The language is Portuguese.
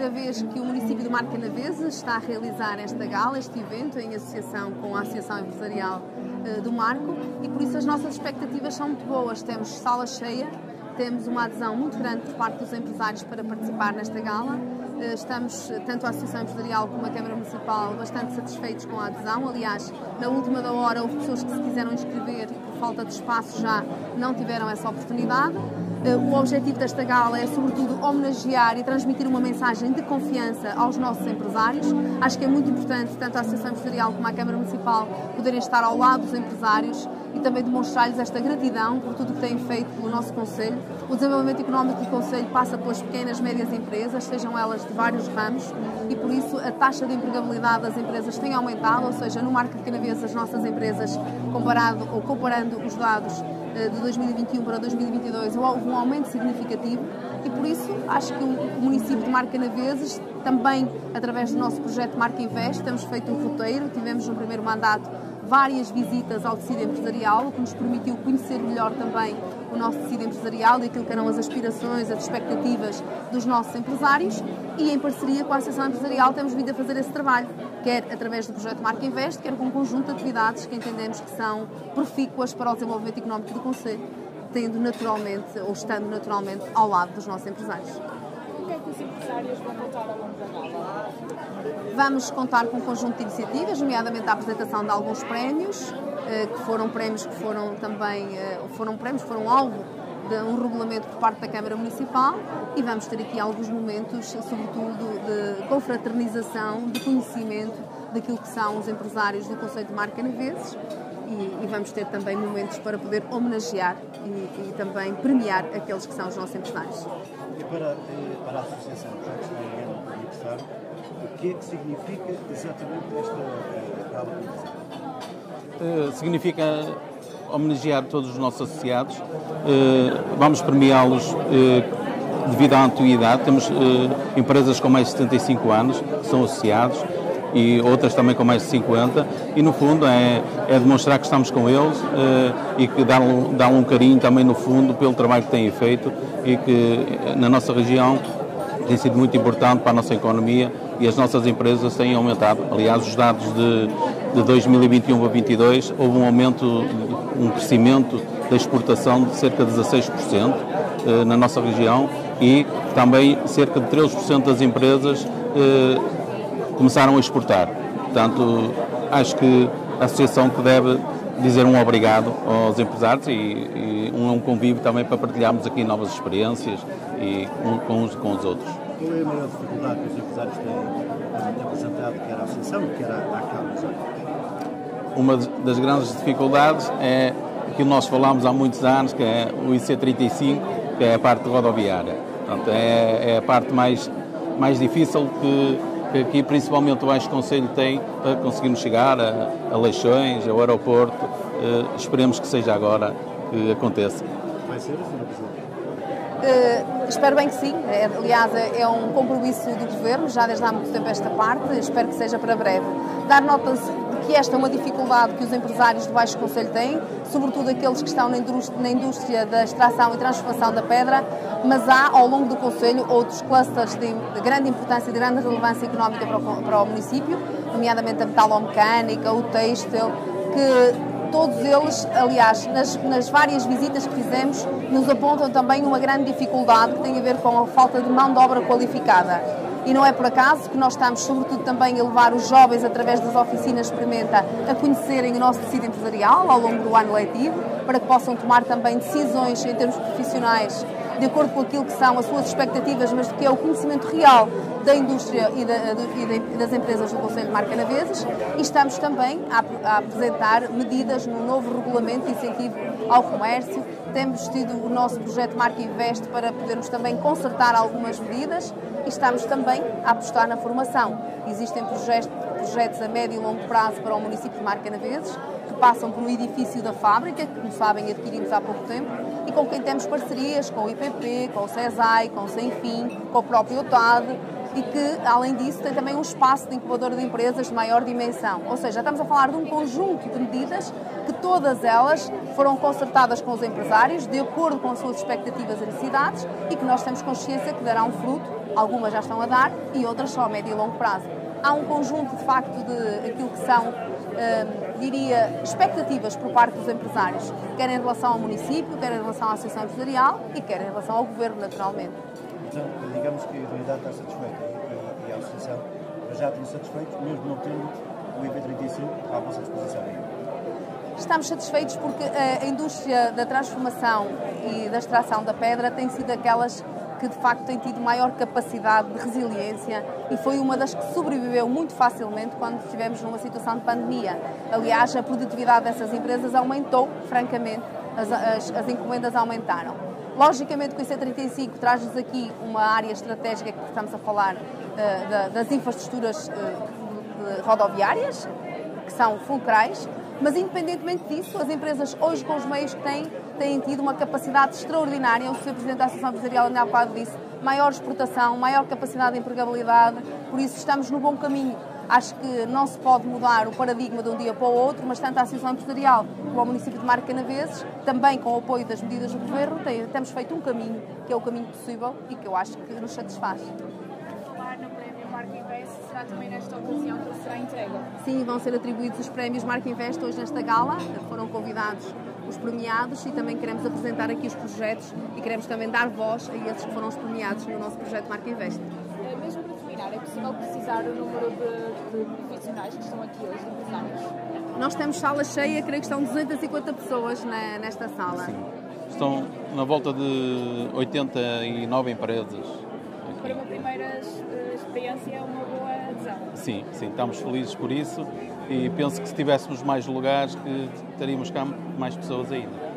primeira vez que o município de Marca Navesa está a realizar esta gala, este evento, em associação com a Associação Empresarial uh, do Marco e por isso as nossas expectativas são muito boas. Temos sala cheia, temos uma adesão muito grande por parte dos empresários para participar nesta gala. Uh, estamos, tanto a Associação Empresarial como a Câmara Municipal, bastante satisfeitos com a adesão. Aliás, na última da hora houve pessoas que se quiseram inscrever e por falta de espaço já não tiveram essa oportunidade. Eh, o objetivo desta gala é, sobretudo, homenagear e transmitir uma mensagem de confiança aos nossos empresários. Acho que é muito importante, tanto a Associação Empresarial como a Câmara Municipal, poderem estar ao lado dos empresários e também demonstrar-lhes esta gratidão por tudo o que têm feito pelo nosso Conselho. O desenvolvimento económico do Conselho passa pelas pequenas e médias empresas, sejam elas de vários ramos, e por isso a taxa de empregabilidade das empresas tem aumentado, ou seja, no Marco de Canaves as nossas empresas, comparado ou comparando os dados eh, de 2021 para 2022 houve um aumento significativo e por isso acho que o município de Marca Naveses, também através do nosso projeto Marca Invest, temos feito um roteiro, tivemos no primeiro mandato várias visitas ao tecido empresarial, o que nos permitiu conhecer melhor também o nosso tecido empresarial e aquilo que eram as aspirações, as expectativas dos nossos empresários e em parceria com a Associação Empresarial temos vindo a fazer esse trabalho, quer através do projeto Marca Invest, quer com um conjunto de atividades que entendemos que são profícuas para o desenvolvimento económico do Conselho, tendo naturalmente ou estando naturalmente ao lado dos nossos empresários. Os empresários vão contar ao longo da? Vamos contar com um conjunto de iniciativas, nomeadamente a apresentação de alguns prémios, eh, que foram prémios que foram também eh, foram prémios foram alvo de um regulamento por parte da Câmara Municipal e vamos ter aqui alguns momentos, sobretudo de confraternização, de conhecimento daquilo que são os empresários do Conselho de Marca Naveses e, e, vamos ter também momentos para poder homenagear e, e, também premiar aqueles que são os nossos empresários. E para, para a Associação Projetos de Aniversário, o que é que significa exatamente esta gala uh, Significa homenagear todos os nossos associados, uh, vamos premiá-los uh, devido à antiguidade. Temos empresas com mais de 75 anos que são associados e outras também com mais de 50 e no fundo é, é demonstrar que estamos com eles uh, e que dá um, um carinho também no fundo pelo trabalho que têm feito e que na nossa região tem sido muito importante para a nossa economia e as nossas empresas têm aumentado. Aliás, os dados de, de 2021 a 2022 houve um aumento, um crescimento da exportação de cerca de 16% uh, na nossa região e também cerca de 13% das empresas uh, começaram a exportar. Portanto, acho que a associação que deve dizer um obrigado aos empresários e, e um, um convívio também para partilharmos aqui novas experiências e um, com uns com os outros. Qual é a maior dificuldade que os empresários têm apresentado, quer à associação, quer à, Câmara? Uma das grandes dificuldades é que nós falamos há muitos anos, que é o IC35, que é a parte rodoviária. Portanto, é, é a parte mais, mais difícil que que aqui principalmente o Baixo Conselho tem para conseguirmos chegar a, a Leixões, ao aeroporto. Uh, esperemos que seja agora que aconteça. Vai ser, Sr. Presidente? Uh, espero bem que sim. É, aliás, é, é um compromisso do Governo, já desde há muito tempo esta parte, espero que seja para breve. Dar nota que esta é uma dificuldade que os empresários do Baixo Conselho têm, sobretudo aqueles que estão na indústria, na indústria da extração e transformação da pedra, mas há ao longo do Conselho outros clusters de, de grande importância e de grande relevância económica para o, para o município, nomeadamente a metalomecânica, o têxtil, que todos eles, aliás, nas, nas, várias visitas que fizemos, nos apontam também uma grande dificuldade que tem a ver com a falta de mão de obra qualificada. E não é por acaso que nós estamos, sobretudo, também a levar os jovens, através das oficinas Experimenta, a conhecerem o nosso tecido empresarial ao longo do ano letivo, para que possam tomar também decisões em termos profissionais de acordo com aquilo que são as suas expectativas, mas que é o conhecimento real da indústria e, da, e das empresas do Conselho de Marca Naveses e estamos também a, a, apresentar medidas no novo regulamento de incentivo ao comércio. Temos tido o nosso projeto Marca Invest para podermos também consertar algumas medidas e estamos também a apostar na formação. Existem projetos, projetos a médio e longo prazo para o município de Marca Naveses que passam pelo edifício da fábrica, que, como sabem, adquirimos há pouco tempo, e com quem temos parcerias, com o IPP, com o CESAI, com o Sem Fim, com o próprio OTAD, e que, além disso, tem também um espaço de incubador de empresas de maior dimensão. Ou seja, estamos a falar de um conjunto de medidas que todas elas foram concertadas com os empresários, de acordo com as suas expectativas e necessidades, e que nós temos consciência que darão fruto, algumas já estão a dar e outras só a médio e longo prazo. Há um conjunto, de facto, de aquilo que são, hum, diria, expectativas por parte dos empresários, quer em relação ao município, quer em relação à associação empresarial e quer em relação ao governo, naturalmente. Então, digamos que a unidade está satisfeita e, a associação já estão satisfeitos, mesmo não tendo o IP35 à vossa disposição. Estamos satisfeitos porque a indústria da transformação e da extração da pedra tem sido aquelas que de facto tem tido maior capacidade de resiliência e foi uma das que sobreviveu muito facilmente quando estivemos numa situação de pandemia. Aliás, a produtividade dessas empresas aumentou, francamente, as, as, as encomendas aumentaram. Logicamente, com o IC35 traz-nos aqui uma área estratégica que estamos a falar uh, das infraestruturas uh, rodoviárias, que são fulcrais, mas independentemente disso, as empresas hoje com os meios que têm, têm tido uma capacidade extraordinária, o Sr. Presidente da Associação Empresarial André Alpado disse, maior exportação, maior capacidade de empregabilidade, por isso estamos no bom caminho. Acho que não se pode mudar o paradigma de um dia para o outro, mas tanto a Associação Empresarial como o município de Marca Canaveses, também com o apoio das medidas do Governo, temos feito um caminho que é o caminho possível e que eu acho que nos satisfaz será também nesta ocasião que será entregue? Sim, vão ser atribuídos os prémios Marca Invest hoje nesta gala. Foram convidados os premiados e também queremos apresentar aqui os projetos e queremos também dar voz a esses que foram os premiados no nosso projeto Marca Invest. Eh, mesmo para terminar, é possível precisar o número de, de profissionais que estão aqui hoje, de empresários? Nós temos sala cheia, creio que estão 250 pessoas na, nesta sala. Sim. Estão na volta de 89 empresas. Para uma primeira eh, experiência, uma boa adesão. Sim, sim, estamos felizes por isso e penso que se tivéssemos mais lugares que teríamos cá mais pessoas ainda.